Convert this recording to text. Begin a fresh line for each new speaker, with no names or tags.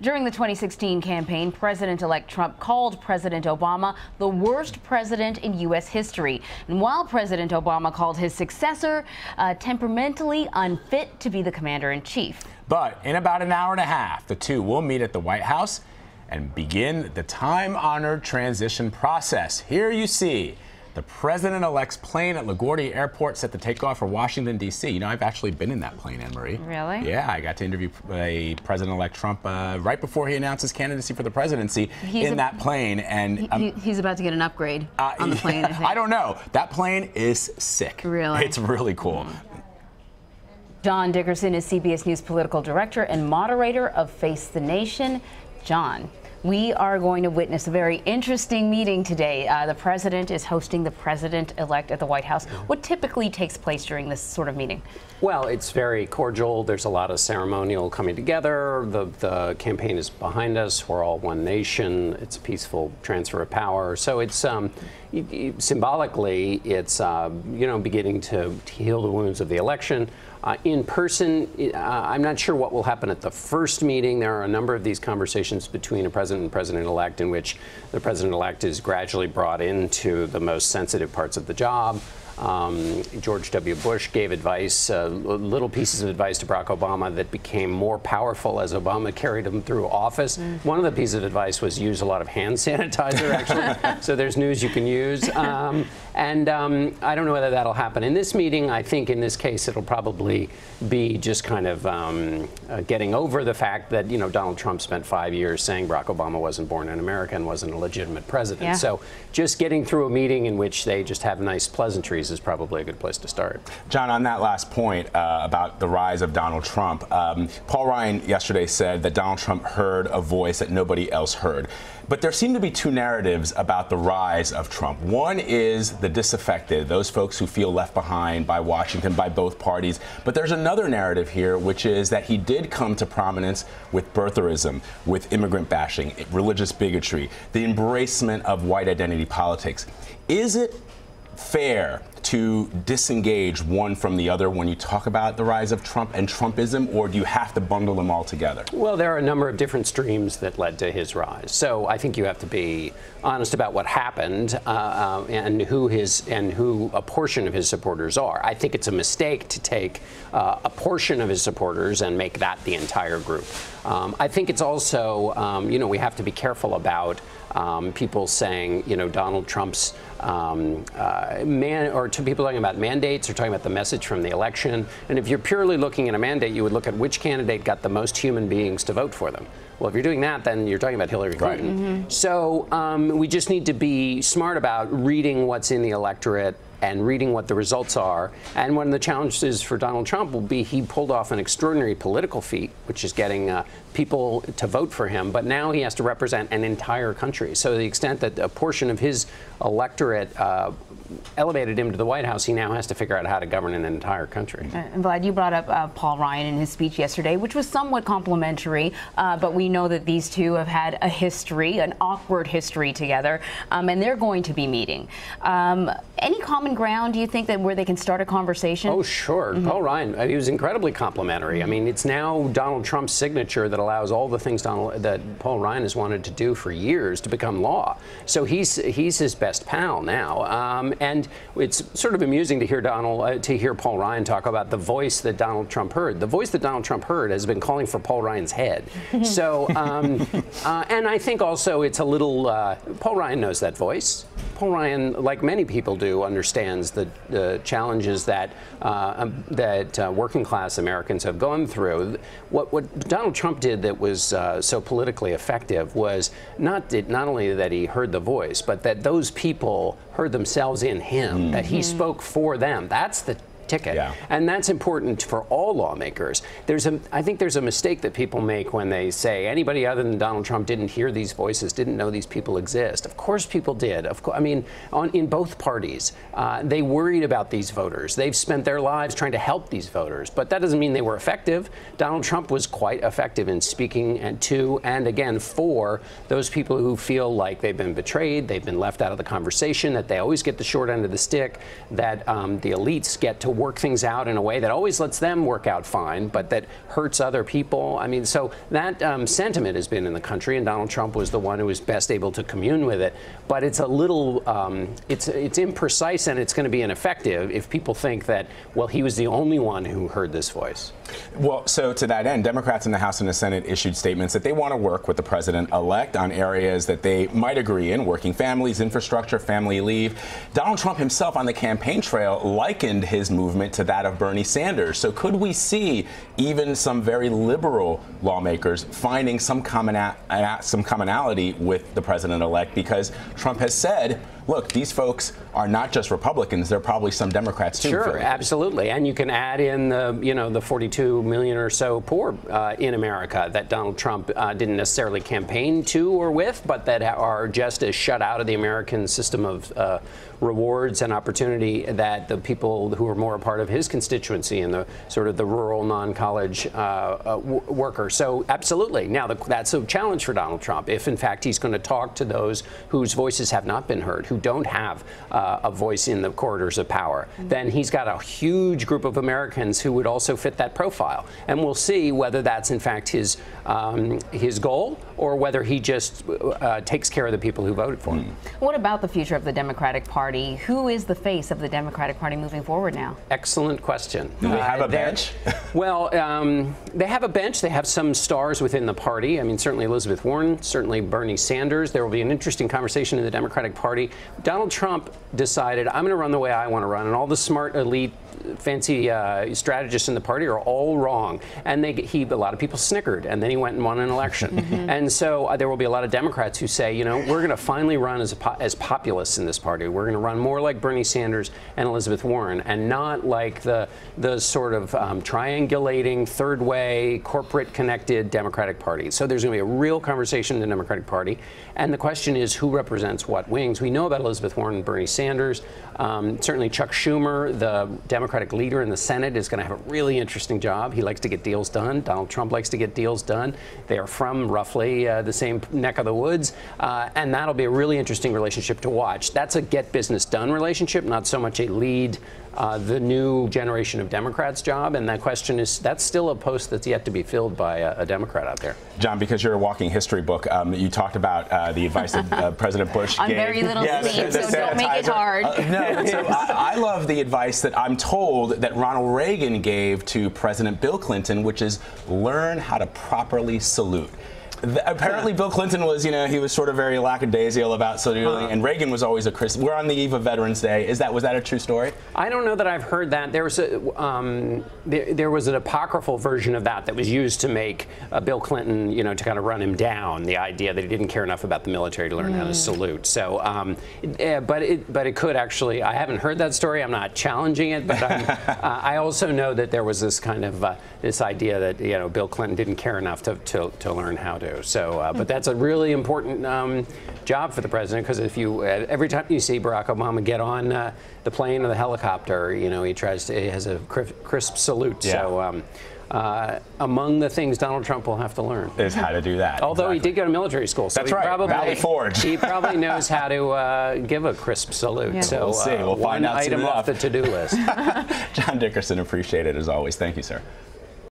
During the 2016 campaign, President elect Trump called President Obama the worst president in U.S. history. And while President Obama called his successor uh, temperamentally unfit to be the commander in chief.
But in about an hour and a half, the two will meet at the White House and begin the time honored transition process. Here you see the president elect's plane at LaGuardia Airport set to take off for Washington, D.C. You know, I've actually been in that plane, Anne Marie.
Really?
Yeah, I got to interview a President elect Trump uh, right before he announced his candidacy for the presidency he's in a, that plane. And
um, he, he's about to get an upgrade uh, on the plane. I,
I, don't know. That plane is sick.
Really?
It's really cool.
John Dickerson is CBS News political director and moderator of Face the Nation. John, we are going to witness a very interesting meeting today. Uh, the president is hosting the president elect at the White House. What typically takes place during this sort of meeting?
Well, it's very cordial. There's a lot of ceremonial coming together. The, the campaign is behind us. We're all one nation. It's a peaceful transfer of power. So it's um, symbolically, it's uh, you know beginning to heal the wounds of the election. Uh, in person, uh, I'm not sure what will happen at the first meeting. There are a number of these conversations between a president and president-elect in which the president-elect is gradually brought into the most sensitive parts of the job. Um, George W. Bush gave advice, uh, little pieces of advice to Barack Obama that became more powerful as Obama carried him through office. Mm. One of the pieces of advice was use a lot of hand sanitizer, actually. so there's news you can use. Um, and um, I don't know whether that'll happen in this meeting. I think in this case it'll probably be just kind of um, uh, getting over the fact that, you know, Donald Trump spent five years saying Barack Obama wasn't born in America and wasn't a legitimate president.
Yeah.
So just getting through a meeting in which they just have nice pleasantries is probably a good place to start.
John, on that last point uh, about the rise of Donald Trump, um, Paul Ryan yesterday said that Donald Trump heard a voice that nobody else heard. But there seem to be two narratives about the rise of Trump. One is the disaffected, those folks who feel left behind by Washington, by both parties. But there's another narrative here, which is that he did come to prominence with birtherism, with immigrant bashing, religious bigotry, the embracement of white identity politics. Is it fair to disengage one from the other when you talk about the rise of Trump and Trumpism, or do you have to bundle them all together?
Well, there are a number of different streams that led to his rise. So I think you have to be honest about what happened uh, uh, and who his and who a portion of his supporters are. I think it's a mistake to take uh, a portion of his supporters and make that the entire group. Um, I think it's also, um, you know, we have to be careful about um, people saying, you know, Donald Trump's um, uh, man, or to people talking about mandates or talking about the message from the election. And if you're purely looking at a mandate, you would look at which candidate got the most human beings to vote for them. Well, if you're doing that, then you're talking about Hillary Clinton.
Right. Mm -hmm.
So um, we just need to be smart about reading what's in the electorate and reading what the results are. And one of the challenges for Donald Trump will be he pulled off an extraordinary political feat, which is getting uh, people to vote for him. But now he has to represent an entire country. So the extent that a portion of his electorate uh, elevated him to the White House, he now has to figure out how to govern an entire country.
Uh, I'm glad you brought up uh, Paul Ryan in his speech yesterday, which was somewhat complimentary, uh, but we know that these two have had a history, an awkward history together, um, and they're going to be meeting. Um, any common ground, do you think, that where they can start a conversation?
Oh, sure. Mm -hmm. Paul Ryan, uh, he was incredibly complimentary. I mean, it's now Donald Trump's signature that allows all the things Donald, that Paul Ryan has wanted to do for years to become law. So he's he's his best pal now. Um, and it's sort of amusing to hear Donald, uh, to hear Paul Ryan talk about the voice that Donald Trump heard. The voice that Donald Trump heard has been calling for Paul Ryan's head. so, um, uh, and I think also it's a little, uh, Paul Ryan knows that voice. Paul Ryan, like many people do, understands the, the challenges that uh, um, that uh, working class Americans have gone through. What, what Donald Trump did that was uh, so politically effective was not did, not only that he heard the voice, but that those people heard themselves in him, mm. that he mm-hmm. spoke for them. That's the ticket.
Yeah.
And that's important for all lawmakers. There's a, I think there's a mistake that people make when they say anybody other than Donald Trump didn't hear these voices, didn't know these people exist. Of course, people did. Of course, I mean, on, in both parties, uh, they worried about these voters. They've spent their lives trying to help these voters, but that doesn't mean they were effective. Donald Trump was quite effective in speaking and to and again for those people who feel like they've been betrayed, they've been left out of the conversation, that they always get the short end of the stick, that um, the elites get to work things out in a way that always lets them work out fine, but that hurts other people. I mean, so that um, sentiment has been in the country, and Donald Trump was the one who was best able to commune with it. But it's a little, um, it's it's imprecise, and it's going to be ineffective if people think that well, he was the only one who heard this voice.
Well, so to that end, Democrats in the House and the Senate issued statements that they want to work with the president elect on areas that they might agree in working families, infrastructure, family leave. Donald Trump himself on the campaign trail likened his movement to that of Bernie Sanders. So could we see even some very liberal lawmakers finding some, common some commonality with the president elect because Trump has said, look, these folks are not just Republicans; they're probably some Democrats too.
Sure, absolutely, and you can add in the you know the 42 million or so poor uh, in America that Donald Trump uh, didn't necessarily campaign to or with, but that are just as shut out of the American system of uh, rewards and opportunity that the people who are more a part of his constituency and the sort of the rural non-college uh, uh, worker. So absolutely. Now the, that's a challenge for Donald Trump. If in fact he's going to talk to those whose voices have not been heard, who don't have uh, a voice in the corridors of power, mm-hmm. then he's got a huge group of Americans who would also fit that profile. And we'll see whether that's in fact his um, his goal or whether he just uh, takes care of the people who voted for him.
Mm. What about the future of the Democratic Party? Who is the face of the Democratic Party moving forward now?
Excellent question.
Do they have uh, a bench?
well, um, they have a bench. They have some stars within the party. I mean, certainly Elizabeth Warren, certainly Bernie Sanders. There will be an interesting conversation in the Democratic Party. Donald Trump decided, I'm going to run the way I want to run, and all the smart elite fancy uh, strategists in the party are all wrong. And they, he, a lot of people snickered, and then he went and won an election. Mm-hmm. And so uh, there will be a lot of Democrats who say, you know, we're going to finally run as, po- as populists in this party. We're going to run more like Bernie Sanders and Elizabeth Warren, and not like the the sort of um, triangulating third way corporate connected Democratic Party. So there's going to be a real conversation in the Democratic Party, and the question is who represents what wings. We know about Elizabeth Warren and Bernie Sanders. Um, certainly, Chuck Schumer, the Democratic leader in the Senate, is going to have a really interesting job. He likes to get deals done. Donald Trump likes to get deals done. They are from roughly uh, the same neck of the woods, uh, and that'll be a really interesting relationship to watch. That's a get business done relationship, not so much a lead uh, the new generation of Democrats job? And that question is that's still a post that's yet to be filled by a, a Democrat out there.
John, because you're a walking history book, um, you talked about uh, the advice that uh, President Bush
On
gave.
very little yes, so don't make it hard. Uh,
no, so I, I love the advice that I'm told that Ronald Reagan gave to President Bill Clinton, which is learn how to properly salute. The, apparently, Bill Clinton was, you know, he was sort of very lackadaisical about saluting, huh. and Reagan was always a Chris. We're on the eve of Veterans Day. Is that was that a true story?
I don't know that I've heard that. There was a um, there, there, was an apocryphal version of that that was used to make uh, Bill Clinton, you know, to kind of run him down. The idea that he didn't care enough about the military to learn mm. how to mm. salute. So, um, it, but it but it could actually. I haven't heard that story. I'm not challenging it, but uh, I also know that there was this kind of uh, this idea that you know Bill Clinton didn't care enough to to, to learn how to do. So, uh, but that's a really important um, job for the president because if you uh, every time you see Barack Obama get on uh, the plane or the helicopter, you know he tries to he has a crisp salute. Yeah. So. Um, uh, among the things Donald Trump will have to learn
is how to do that.
Although exactly. he did go to military school, so
that's
he
right.
Probably,
Valley Forge.
he probably knows how to uh, give a crisp salute. Yeah. So
we'll see. We'll
uh,
find
one item off the to-do list.
John Dickerson, appreciate it as always. Thank you, sir.